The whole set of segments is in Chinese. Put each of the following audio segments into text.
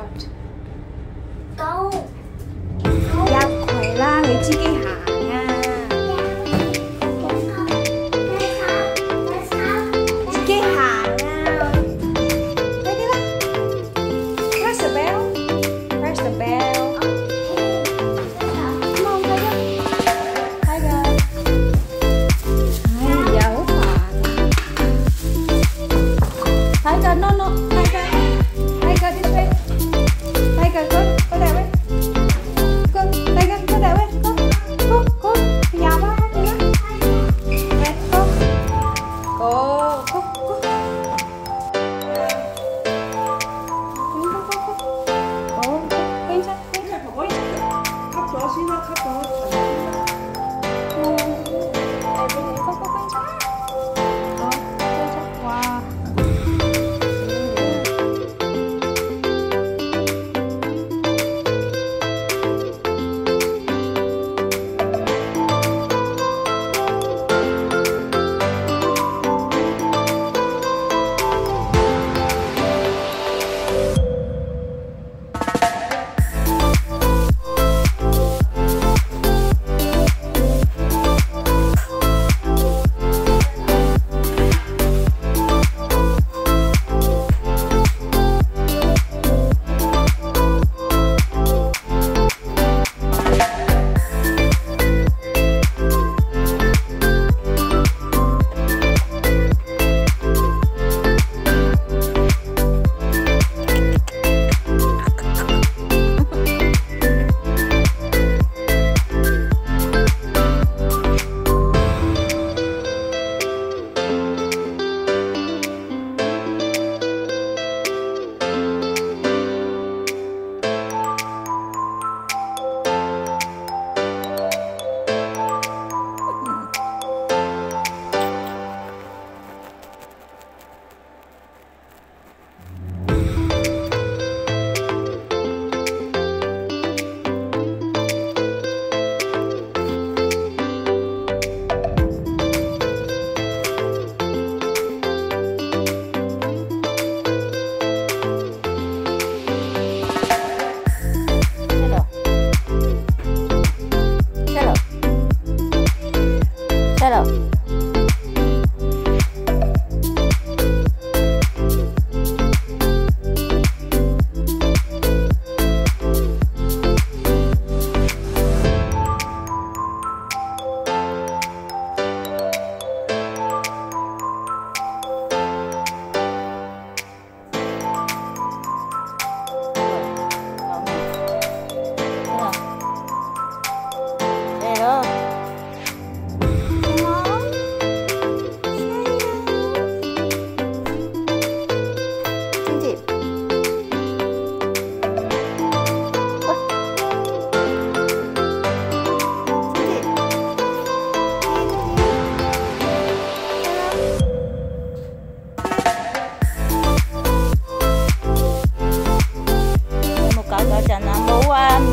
want？啦，你自己。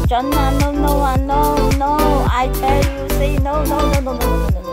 John, no, no, no, no, I tell you, say no, no, no, no, no, no, no. no.